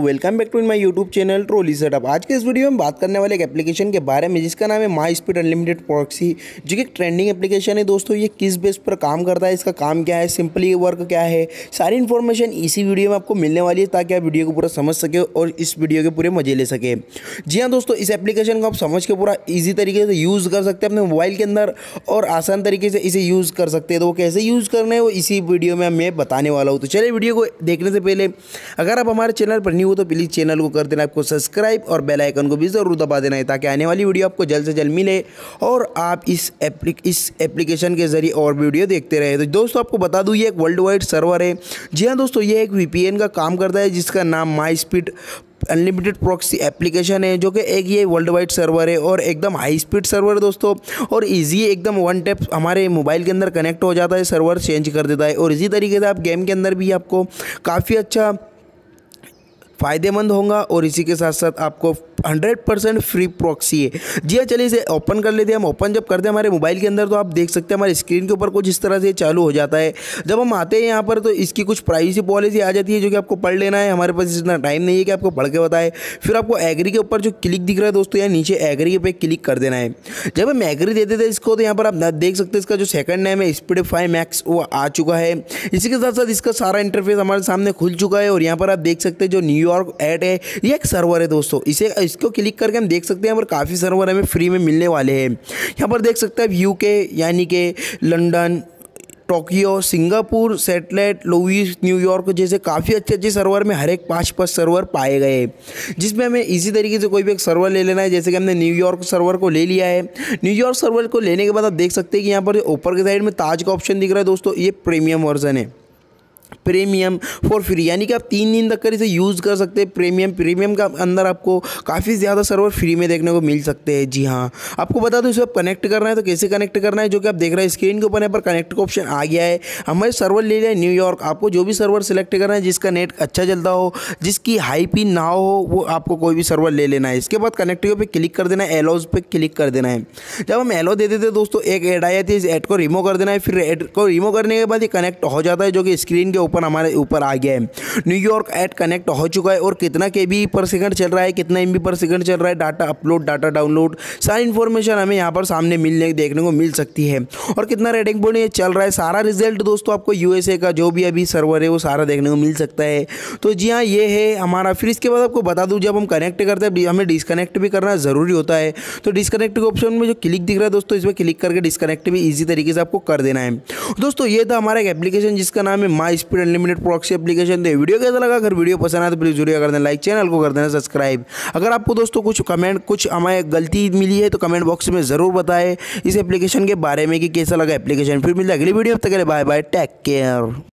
Welcome back to my YouTube channel trolley setup आज के इस वीडियो में बात करने वाले एक एप्लीकेशन के बारे में, जिसका नाम है माई स्पीड अनलिमिटेड प्रॉक्सी जो कि ट्रेंडिंग एप्लीकेशन है दोस्तों, ये किस बेस पर काम करता है, इसका काम क्या है सिंपली वर्क क्या है? सारी इन्फॉर्मेशन इसी वीडियो में आपको मिलने वाली है, ताकि आप वीडियो को पूरा समझ सके और इस वीडियो के पूरे मज़े ले सके। जी हाँ दोस्तों, इस एप्लीकेशन को आप समझ के पूरा ईजी तरीके से यूज़ कर सकते हैं अपने मोबाइल के अंदर, और आसान तरीके से इसे यूज़ कर सकते हैं। तो वो कैसे यूज़ करना है, वो इसी वीडियो में मैं बताने वाला हूँ। तो चलिए वीडियो को देखने से पहले, अगर आप हमारे चैनल पर न्यू हो तो प्लीज़ चैनल को कर देना, आपको सब्सक्राइब और बेल आइकन को भी ज़रूर दबा देना है ताकि आने वाली वीडियो आपको जल्द से जल्द मिले और आप इस एप्लिक इस एप्लीकेशन के ज़रिए और वीडियो देखते रहे। तो दोस्तों, आपको बता दूँ, ये एक वर्ल्ड वाइड सर्वर है। जी हाँ दोस्तों, ये एक वीपीएन का काम करता है, जिसका नाम my speed unlimited proxy application है, जो कि एक ये वर्ल्ड वाइड सर्वर है और एकदम हाई स्पीड सर्वर है दोस्तों और इजी एकदम वन टैप हमारे मोबाइल के अंदर कनेक्ट हो जाता है सर्वर चेंज कर देता है और इसी तरीके से आप गेम के अंदर भी आपको काफ़ी अच्छा फ़ायदेमंद होगा और इसी के साथ साथ आपको हंड्रेड परसेंट फ्री प्रॉक्सी है। जी हाँ चलिए इसे ओपन कर लेते हैं। हम ओपन जब करते हैं हमारे मोबाइल के अंदर तो आप देख सकते हैं हमारे स्क्रीन के ऊपर कुछ इस तरह से चालू हो जाता है। जब हम आते हैं यहाँ पर तो इसकी कुछ प्राइवेसी पॉलिसी आ जाती है, जो कि आपको पढ़ लेना है। हमारे पास इतना टाइम नहीं है कि आपको पढ़ के बताए। फिर आपको एग्री के ऊपर जो क्लिक दिख रहा है दोस्तों, यहाँ नीचे एग्री पे क्लिक कर देना है। जब हम एग्री देते थे इसको तो यहाँ पर आप देख सकते हैं इसका जो सेकंड नेम है स्पीड फाइव मैक्स वो आ चुका है। इसी के साथ साथ इसका सारा इंटरफेस हमारे सामने खुल चुका है, और यहाँ पर आप देख सकते हैं जो न्यूयॉर्क एड है, ये एक सर्वर है दोस्तों। इसे इसको क्लिक करके हम देख सकते हैं यहाँ पर काफ़ी सर्वर हमें फ्री में मिलने वाले हैं। यहाँ पर देख सकते हैं यूके यानी कि लंडन टोक्यो, सिंगापुर सेटलेट लुइस न्यूयॉर्क जैसे काफ़ी अच्छे अच्छे सर्वर में हर एक पाँच पाँच सर्वर पाए गए जिसमें हमें इसी तरीके से कोई भी एक सर्वर ले लेना है, जैसे कि हमने न्यूयॉर्क सर्वर को ले लिया है। न्यूयॉर्क सर्वर को लेने के बाद आप देख सकते हैं कि यहाँ पर ऊपर के साइड में ताज का ऑप्शन दिख रहा है, दोस्तों, ये प्रीमियम वर्जन है। प्रीमियम फॉर फ्री यानी कि आप तीन दिन तक कर इसे यूज़ कर सकते हैं प्रीमियम। प्रीमियम का अंदर आपको काफ़ी ज़्यादा सर्वर फ्री में देखने को मिल सकते हैं। जी हाँ। आपको बता दो, इसे आप कनेक्ट करना है तो कैसे कनेक्ट करना है? जो कि आप देख रहे हैं स्क्रीन के ऊपर यहाँ पर कनेक्ट का ऑप्शन आ गया है। हमारे सर्वर ले लिया है न्यूयॉर्क आपको जो भी सर्वर सेलेक्ट करना है, जिसका नेट अच्छा चलता हो, जिसकी हाई पिन ना हो, वो आपको कोई भी सर्वर ले लेना है। इसके बाद कनेक्टिव पे क्लिक कर देना है एलोज पर क्लिक कर देना है। जब हम एलो दे देते दोस्तों, एक ऐड आई थी, इस ऐड को रिमूव कर देना है, फिर ऐड को रिमूव करने के बाद ये कनेक्ट हो जाता है, जो कि स्क्रीन के ऊपर हमारे ऊपर आ गया है। न्यूयॉर्क ऐड कनेक्ट हो चुका है और कितना के बी पर सेकंड चल रहा है, कितना एमबी पर सेकंड चल रहा है डाटा अपलोड डाटा डाउनलोड सारी इन्फॉर्मेशन हमें यहाँ पर सामने मिलने, देखने को मिल सकती है। और कितना रेटिंग पॉइंट ये चल रहा है, सारा रिज़ल्ट दोस्तों आपको यूएसए का जो भी अभी सर्वर है, वो सारा देखने को मिल सकता है। तो जी हाँ ये है हमारा। फिर इसके बाद आपको बता दूँ, जब हम कनेक्ट करते हैं हमें डिसकनेक्ट भी करना ज़रूरी होता है। तो डिसकनेक्ट के ऑप्शन में जो क्लिक दिख रहा है दोस्तों, इसमें क्लिक करके डिसकनेक्ट भी ईजी तरीके से आपको कर देना है। दोस्तों, ये था हमारा एक एप्लीकेशन जिसका नाम है my speed unlimited proxy application they. Video कैसा लगा? अगर वीडियो पसंद आए तो प्लीज़ वीडियो कर देना लाइक चैनल को कर देना सब्सक्राइब अगर आपको दोस्तों कुछ कमेंट कुछ हमारे गलती मिली है तो कमेंट बॉक्स में ज़रूर बताएँ इस एप्लीकेशन के बारे में कि कैसा लगा एप्लीकेशन फिर मिलता है अगली वीडियो तक बाय बाय टेक केयर